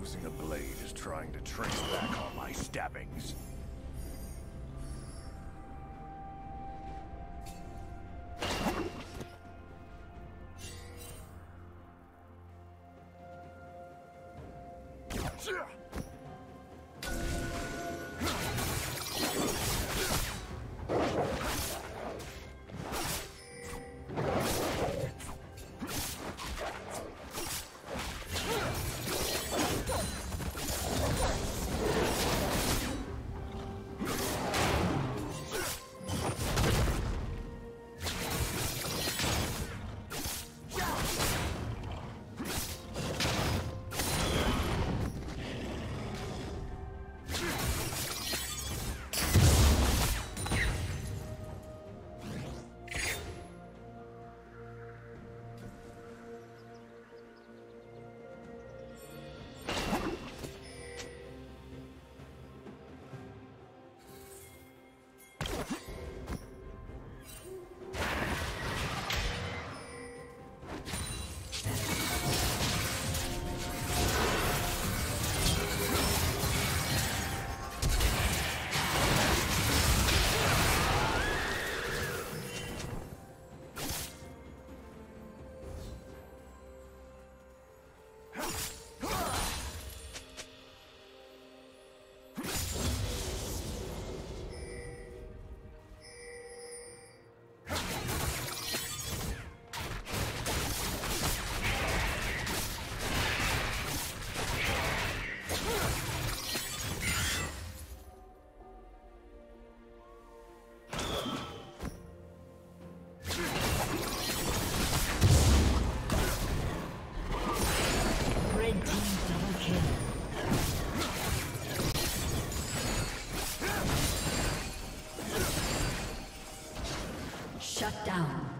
losing a blade is trying to trace back all my stabbings. Shut down.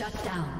Shut down.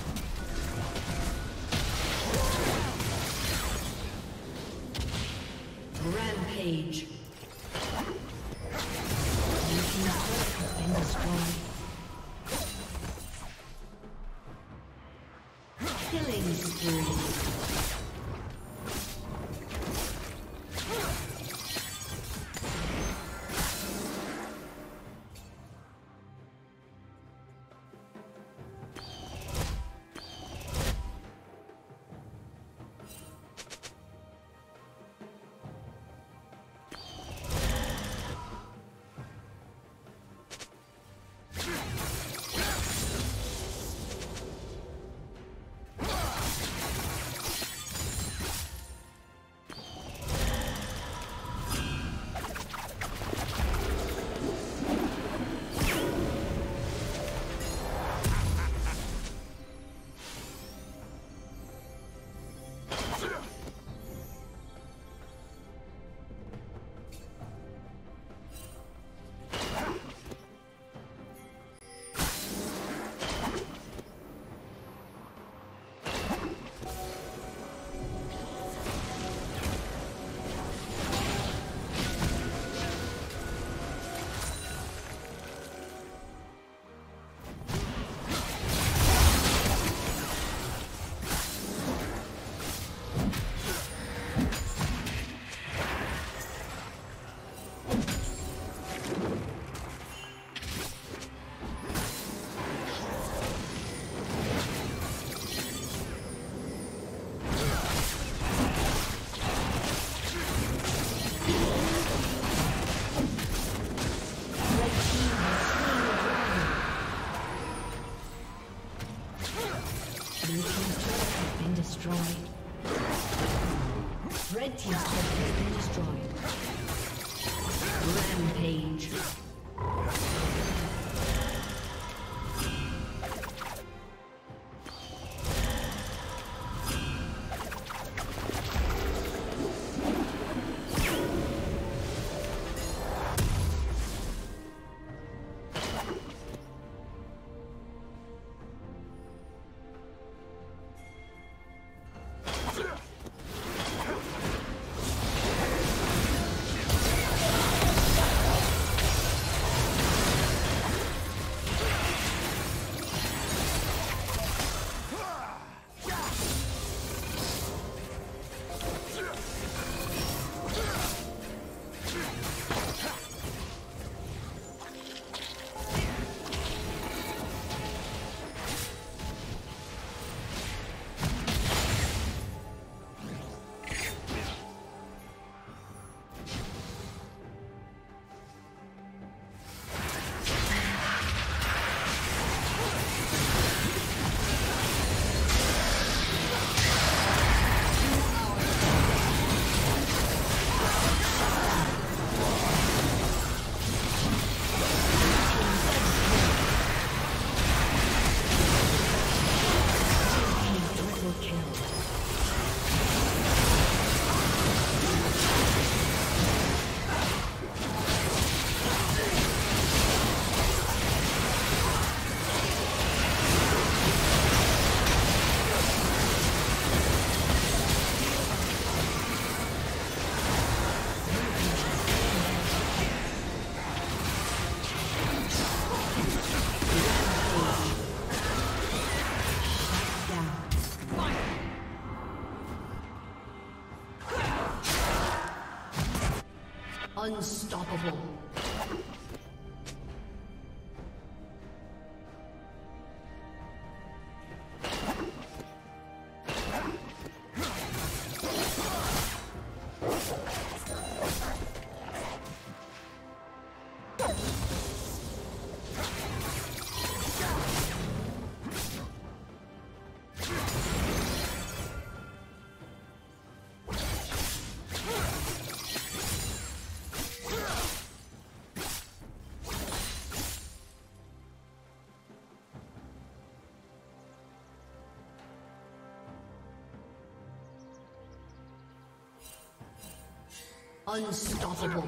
Unstoppable. Unstoppable.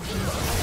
team.